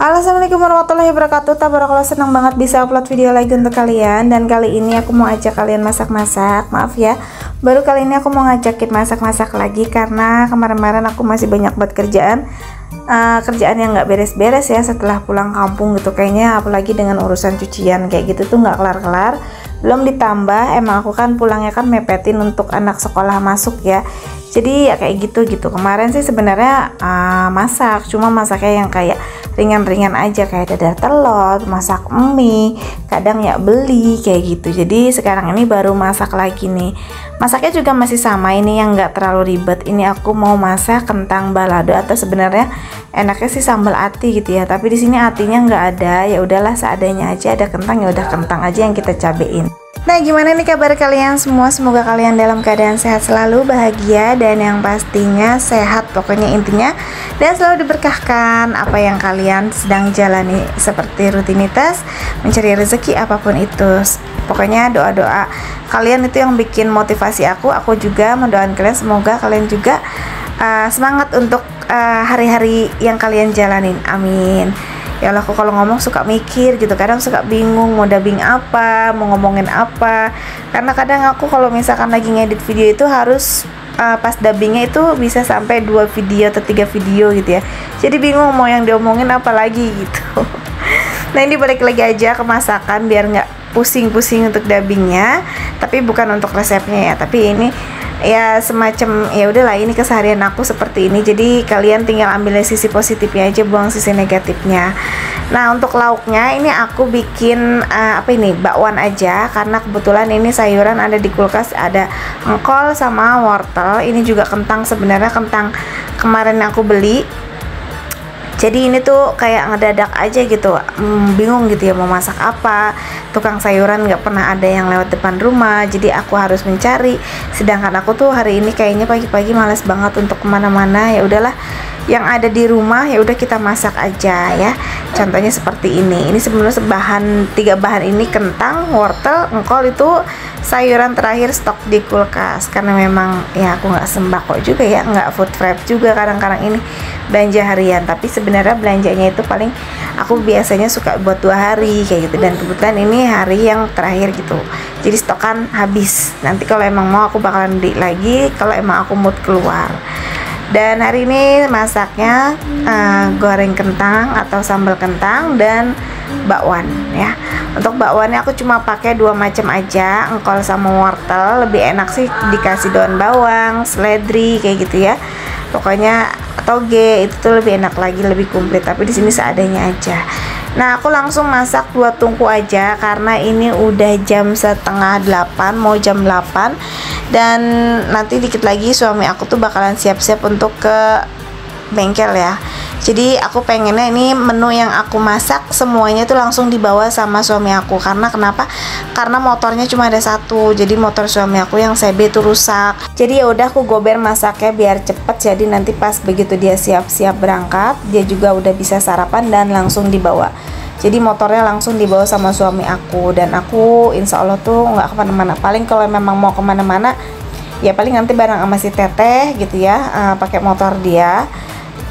Assalamualaikum warahmatullahi wabarakatuh. Tabarakallah senang banget bisa upload video lagi untuk kalian. Dan kali ini aku mau ajak kalian masak-masak. Maaf ya Baru kali ini aku mau ngajakin masak-masak lagi Karena kemarin-kemarin aku masih banyak buat kerjaan. Uh, Kerjaan yang gak beres-beres ya setelah pulang kampung gitu. Kayaknya apalagi dengan urusan cucian kayak gitu tuh gak kelar-kelar. Belum ditambah emang aku kan pulangnya kan mepetin untuk anak sekolah masuk ya jadi ya kayak gitu gitu. Kemarin sih sebenarnya uh, masak. Cuma masaknya yang kayak ringan-ringan aja. Kayak dadar telur masak mie kadang ya beli kayak gitu. Jadi sekarang ini baru masak lagi nih. Masaknya juga masih sama. Ini yang enggak terlalu ribet. Ini aku mau masak kentang balado atau sebenarnya enaknya sih sambal ati gitu ya. Tapi di sini atinya nggak ada. Ya udahlah seadanya aja. Ada kentang ya udah kentang aja yang kita cabein Nah gimana nih kabar kalian semua? Semoga kalian dalam keadaan sehat selalu Bahagia dan yang pastinya sehat. Pokoknya intinya Dan selalu diberkahkan Apa yang kalian sedang jalani Seperti rutinitas Mencari rezeki apa pun itu. Pokoknya doa-doa Kalian itu yang bikin motivasi aku. Aku juga mendoakan kalian Semoga kalian juga uh, Semangat untuk eh, hari-hari uh, yang kalian jalanin. Amin ya aku kalau ngomong suka mikir gitu. Kadang suka bingung mau dubbing apa mau ngomongin apa. Karena kadang aku kalau misalkan lagi ngedit video itu harus uh, pas dubbingnya itu bisa sampai dua video atau tiga video gitu ya. Jadi bingung mau yang diomongin apa lagi gitu. Nah ini balik lagi aja ke masakan biar nggak pusing-pusing untuk dubbingnya. Tapi bukan untuk resepnya ya. Tapi ini ya semacam ya udahlah ini keseharian aku seperti ini. Jadi kalian tinggal ambil sisi positifnya aja buang sisi negatifnya. Nah untuk lauknya ini aku bikin uh, apa ini bakwan aja. Karena kebetulan ini sayuran ada di kulkas ada engkol sama wortel. Ini juga kentang sebenarnya kentang kemarin aku beli jadi ini tuh kayak ngedadak aja gitu hmm, bingung gitu ya mau masak apa. Tukang sayuran nggak pernah ada yang lewat depan rumah jadi aku harus mencari. Sedangkan aku tuh hari ini kayaknya pagi-pagi males banget untuk ke mana-mana. Ya udahlah yang ada di rumah ya udah kita masak aja ya. Contohnya seperti ini. Ini sebenarnya bahan tiga bahan ini kentang wortel engkol itu sayuran terakhir stok di kulkas. Karena memang ya aku nggak sembako juga ya nggak food prep juga kadang-kadang ini belanja harian. Tapi sebenarnya belanjanya itu paling aku biasanya suka buat dua hari kayak gitu. Dan kebetulan ini hari yang terakhir gitu. Jadi stokan habis. Nanti kalau emang mau aku bakalan beli lagi kalau emang aku mood keluar dan hari ini masaknya uh, goreng kentang atau sambal kentang dan bakwan ya. Untuk bakwannya aku cuma pakai dua macam aja engkol sama wortel lebih enak sih dikasih daun bawang seledri kayak gitu ya. Pokoknya toge itu tuh lebih enak lagi lebih komplit tapi di sini seadanya aja. Nah aku langsung masak dua tungku aja karena ini udah jam setengah delapan mau jam 8 dan nanti dikit lagi suami aku tuh bakalan siap-siap untuk ke bengkel ya. Jadi aku pengennya ini menu yang aku masak semuanya tuh langsung dibawa sama suami aku. Karena kenapa? Karena motornya cuma ada satu. Jadi motor suami aku yang CB itu rusak. Jadi ya udah aku gober masaknya biar cepet. Jadi nanti pas begitu dia siap-siap berangkat dia juga udah bisa sarapan dan langsung dibawa jadi motornya langsung dibawa sama suami aku. Dan aku insya Allah tuh nggak ke mana-mana. Paling kalau memang mau ke mana-mana ya paling nanti bareng sama si teteh gitu ya uh, pakai motor dia.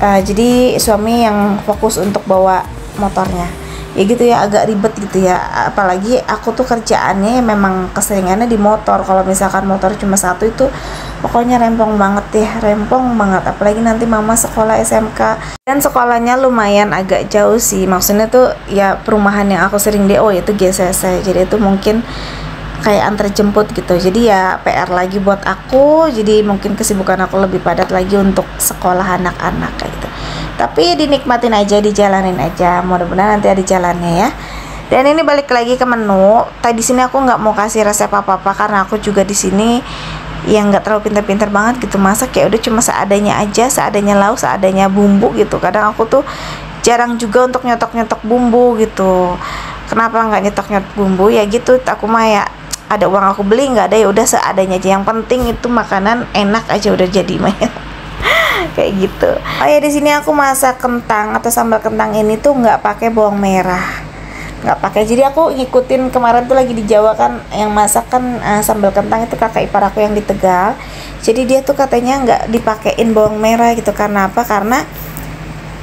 Uh, jadi suami yang fokus untuk bawa motornya ya gitu ya agak ribet gitu ya. Apalagi aku tuh kerjaannya memang keseringannya di motor. Kalau misalkan motor cuma satu itu pokoknya rempong banget ya. Rempong banget. Apalagi nanti mama sekolah SMK dan sekolahnya lumayan agak jauh sih. Maksudnya tuh ya perumahan yang aku sering DO yaitu GCC jadi itu mungkin kayak antar jemput gitu. Jadi ya PR lagi buat aku. Jadi mungkin kesibukan aku lebih padat lagi untuk sekolah anak-anak kayak tapi dinikmatin aja dijalanin aja. Mudah-mudahan nanti ada jalannya ya. Dan ini balik lagi ke menu. Tadi sini aku nggak mau kasih resep apa apa karena aku juga di sini yang nggak terlalu pinter-pinter banget gitu masak. Ya udah cuma seadanya aja seadanya lauk seadanya bumbu gitu. Kadang aku tuh jarang juga untuk nyotok-nyotok bumbu gitu. Kenapa nggak nyetok-nyetok bumbu? Ya gitu aku mah ya ada uang aku beli nggak ada. Ya udah seadanya aja. Yang penting itu makanan enak aja udah jadi mah kayak gitu. Oh ya di sini aku masak kentang atau sambal kentang ini tuh nggak pakai bawang merah. Nggak pakai. Jadi aku ngikutin kemarin tuh lagi di Jawa kan yang masak kan uh, sambal kentang itu kakak ipar aku yang di Tegal jadi dia tuh katanya nggak dipakein bawang merah gitu. Karena apa? Karena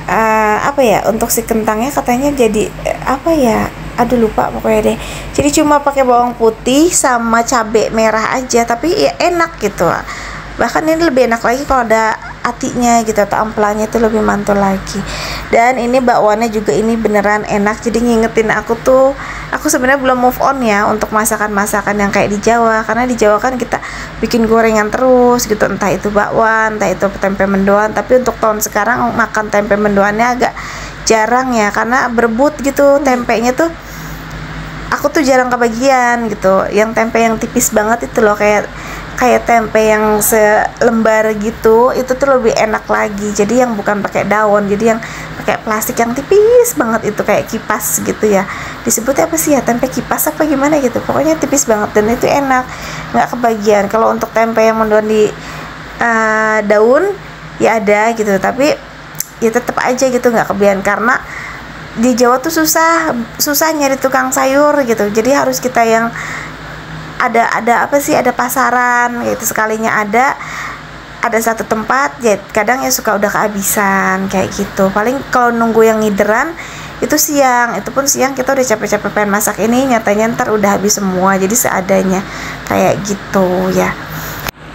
uh, apa ya untuk si kentangnya katanya jadi uh, apa ya? Aduh lupa pokoknya deh. Jadi cuma pakai bawang putih sama cabai merah aja tapi ya enak gitu. Bahkan ini lebih enak lagi kalau ada atinya gitu atau ampelanya itu lebih mantul lagi. Dan ini bakwannya juga ini beneran enak. Jadi ngingetin aku tuh aku sebenarnya belum move on ya untuk masakan-masakan yang kayak di Jawa. Karena di Jawa kan kita bikin gorengan terus gitu. Entah itu bakwan entah itu tempe mendoan. Tapi untuk tahun sekarang makan tempe mendoannya agak jarang ya. Karena berebut gitu tempenya tuh. Aku tuh jarang kebagian gitu. Yang tempe yang tipis banget itu loh. Kayak kayak tempe yang selembar gitu itu tuh lebih enak lagi. Jadi yang bukan pakai daun jadi yang pakai plastik yang tipis banget itu kayak kipas gitu ya. Disebutnya apa sih ya? Tempe kipas apa gimana gitu? Pokoknya tipis banget dan itu enak nggak kebagian. Kalau untuk tempe yang mendoan di uh, daun ya ada gitu. Tapi ya tetap aja gitu nggak kebagian. Karena di Jawa tuh susah susah nyari tukang sayur gitu. Jadi harus kita yang ada ada apa sih? Ada pasaran gitu sekalinya ada. Ada satu tempat ya kadang ya suka udah kehabisan kayak gitu. Paling kalau nunggu yang ngideran itu siang. Itu pun siang kita udah capek-capek pengen masak ini nyatanya ntar udah habis semua jadi seadanya. Kayak gitu ya.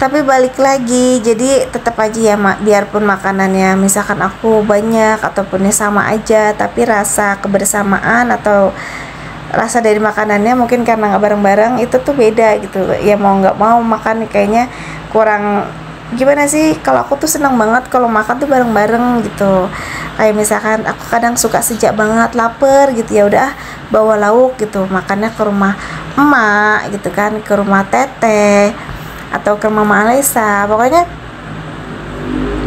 Tapi balik lagi jadi tetap aja ya mak biarpun makanannya misalkan aku banyak ataupun sama aja tapi rasa kebersamaan atau rasa dari makanannya mungkin karena nggak bareng-bareng itu tuh beda gitu. Ya mau nggak mau makan kayaknya kurang gimana sih kalau aku tuh senang banget kalau makan tuh bareng-bareng gitu. Kayak misalkan aku kadang suka sejak banget lapar gitu ya udah bawa lauk gitu makannya ke rumah emak gitu kan ke rumah teteh atau ke rumah Alisa. Pokoknya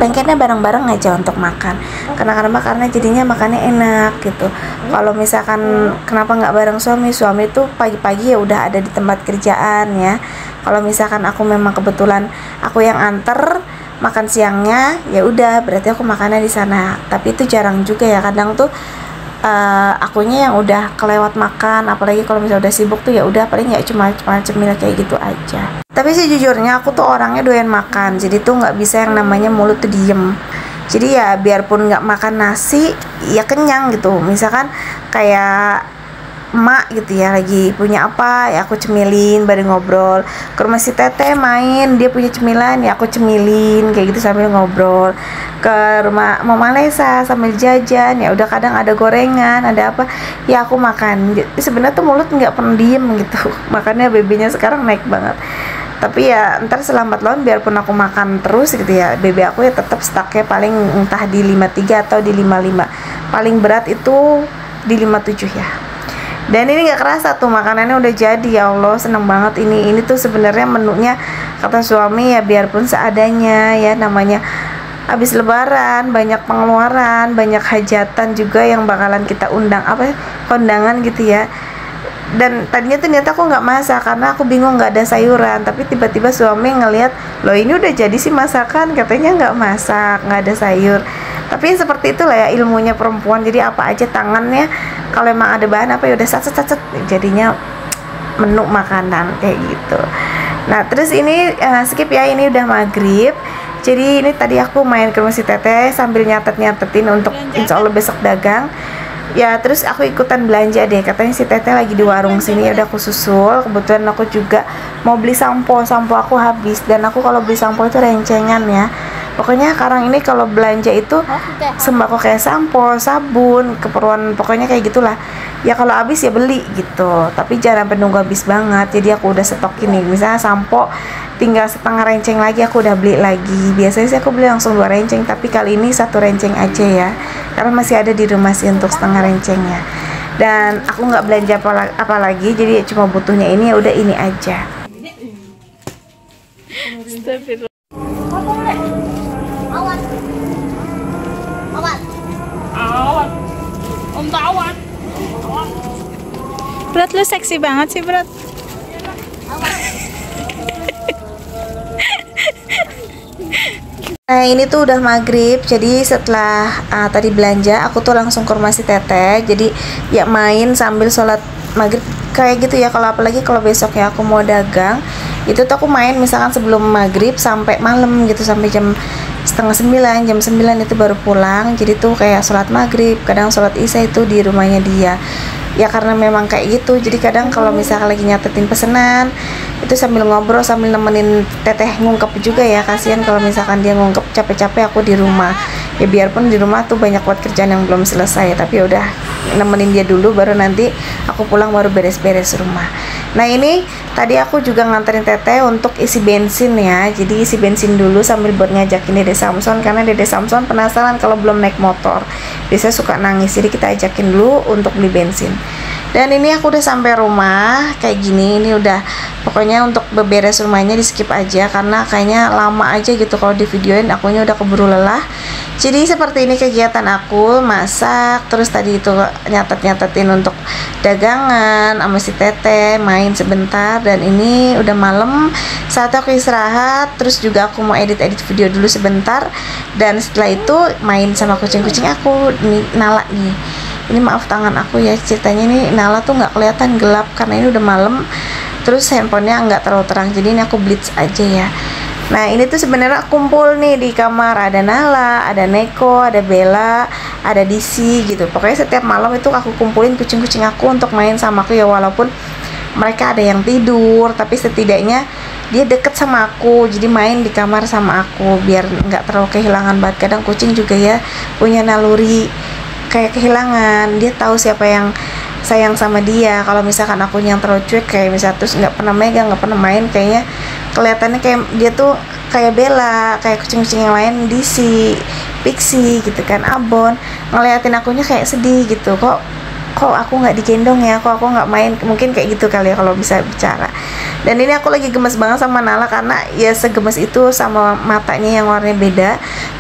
pengennya bareng-bareng aja untuk makan. Karena karena karena jadinya makannya enak gitu. Kalau misalkan kenapa nggak bareng suami? Suami tuh pagi-pagi ya udah ada di tempat kerjaan ya. Kalau misalkan aku memang kebetulan aku yang anter makan siangnya ya udah berarti aku makannya di sana. Tapi itu jarang juga ya. Kadang tuh uh, akunya yang udah kelewat makan apalagi kalau misalnya udah sibuk tuh ya udah paling ya cuma cuma cemil kayak gitu aja. Tapi sih jujurnya aku tuh orangnya doyan makan jadi tuh nggak bisa yang namanya mulut tuh diem. Jadi ya biarpun nggak makan nasi ya kenyang gitu. Misalkan kayak emak gitu ya lagi punya apa ya aku cemilin bareng ngobrol. Ke rumah si teteh main dia punya cemilan ya aku cemilin kayak gitu sambil ngobrol. Ke rumah mama Lesa sambil jajan ya udah kadang ada gorengan ada apa ya aku makan. Sebenarnya tuh mulut nggak pernah diem gitu makannya bebinya sekarang naik banget. Tapi ya ntar selamat laun biarpun aku makan terus gitu ya bebe aku ya tetap stucknya paling entah di 53 atau di 55 paling berat itu di 57 ya dan ini nggak kerasa tuh makanannya udah jadi ya Allah seneng banget. Ini ini tuh sebenarnya menunya kata suami ya biarpun seadanya ya namanya habis lebaran banyak pengeluaran banyak hajatan juga yang bakalan kita undang apa ya, kondangan gitu ya. Dan tadinya tuh ternyata aku nggak masak karena aku bingung nggak ada sayuran. Tapi tiba-tiba suami ngelihat loh ini udah jadi sih masakan katanya nggak masak nggak ada sayur tapi seperti itulah ya ilmunya perempuan. Jadi apa aja tangannya kalau emang ada bahan apa ya udah sat sat jadinya menu makanan kayak gitu. Nah terus ini uh, skip ya ini udah maghrib. Jadi ini tadi aku main ke rumah si teteh sambil nyatet nyatetin untuk insya Allah besok dagang. Ya terus aku ikutan belanja deh. Katanya si teteh lagi di warung sini ya udah aku susul. Kebetulan aku juga mau beli sampo. Sampo aku habis. Dan aku kalau beli sampo itu rencengan ya pokoknya sekarang ini kalau belanja itu oh, sembako kayak sampo sabun keperluan pokoknya kayak gitulah. Ya kalau habis ya beli gitu. Tapi jangan sampai nunggu habis banget. Jadi aku udah stok ini. Misalnya sampo tinggal setengah renceng lagi aku udah beli lagi. Biasanya sih aku beli langsung dua renceng tapi kali ini satu renceng aja ya. Karena masih ada di rumah sih untuk setengah rencengnya. Dan aku nggak belanja apa, apa lagi. Jadi cuma butuhnya ini ya udah ini aja Berat lu seksi banget sih berat. Nah ini tuh udah maghrib jadi setelah uh, tadi belanja aku tuh langsung ke rumah si teteh jadi ya main sambil sholat maghrib kayak gitu ya. Kalau apalagi kalau besok ya aku mau dagang itu tuh aku main misalkan sebelum maghrib sampai malam gitu sampai jam setengah sembilan jam sembilan itu baru pulang. Jadi tuh kayak sholat maghrib kadang sholat isya itu di rumahnya dia. Ya karena memang kayak gitu jadi kadang kalau misalkan lagi nyatetin pesanan itu sambil ngobrol sambil nemenin teteh ngungkep juga ya. Kasihan kalau misalkan dia ngungkep capek-capek aku di rumah ya biarpun di rumah tuh banyak buat kerjaan yang belum selesai tapi ya udah nemenin dia dulu baru nanti aku pulang baru beres-beres rumah. Nah ini tadi aku juga nganterin teteh untuk isi bensin ya. Jadi isi bensin dulu sambil buat ngajakin dede Samson karena dede Samson penasaran kalau belum naik motor. Biasanya suka nangis jadi kita ajakin dulu untuk beli bensin dan ini aku udah sampai rumah kayak gini ini udah. Pokoknya untuk beberes rumahnya di skip aja karena kayaknya lama aja gitu kalau di videoin akunya udah keburu lelah. Jadi seperti ini kegiatan aku masak terus tadi itu nyatet-nyatetin untuk dagangan sama si tete main sebentar dan ini udah malam. Saat aku istirahat terus juga aku mau edit-edit video dulu sebentar dan setelah itu main sama kucing-kucing aku ini Nala nih ini maaf tangan aku ya ceritanya ini Nala tuh nggak kelihatan gelap karena ini udah malam. Terus handphonenya nggak terlalu terang jadi ini aku blitz aja ya. Nah ini tuh sebenarnya kumpul nih di kamar. Ada Nala, ada Neko, ada Bella, ada DC gitu. Pokoknya setiap malam itu aku kumpulin kucing-kucing aku untuk main sama aku ya walaupun mereka ada yang tidur tapi setidaknya dia deket sama aku jadi main di kamar sama aku biar nggak terlalu kehilangan banget. Kadang kucing juga ya punya naluri kayak kehilangan. Dia tahu siapa yang sayang sama dia. Kalau misalkan aku yang terlalu cuek kayak misalnya terus nggak pernah megang nggak pernah main kayaknya kelihatannya kayak dia tuh kayak Bella kayak kucing-kucing yang lain DC Pixie gitu kan Abon. Ngeliatin akunya kayak sedih gitu. Kok kok aku nggak digendong ya? Kok aku nggak main? Mungkin kayak gitu kali ya kalau bisa bicara. Dan ini aku lagi gemes banget sama Nala karena ya segemes itu sama matanya yang warnanya beda.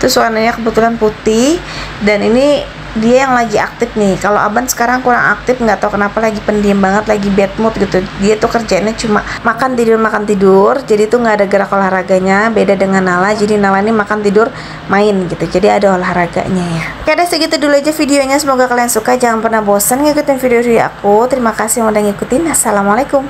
Terus warnanya kebetulan putih. Dan ini dia yang lagi aktif nih. Kalau Aban sekarang kurang aktif nggak tahu kenapa lagi pendiam banget lagi bad mood gitu. Dia tuh kerjanya cuma makan tidur makan tidur. Jadi tuh nggak ada gerak olahraganya. Beda dengan Nala jadi Nala ini makan tidur main gitu. Jadi ada olahraganya ya. Oke ada segitu dulu aja videonya. Semoga kalian suka. Jangan pernah bosan ngikutin video-video aku. Terima kasih udah ngikutin. Assalamualaikum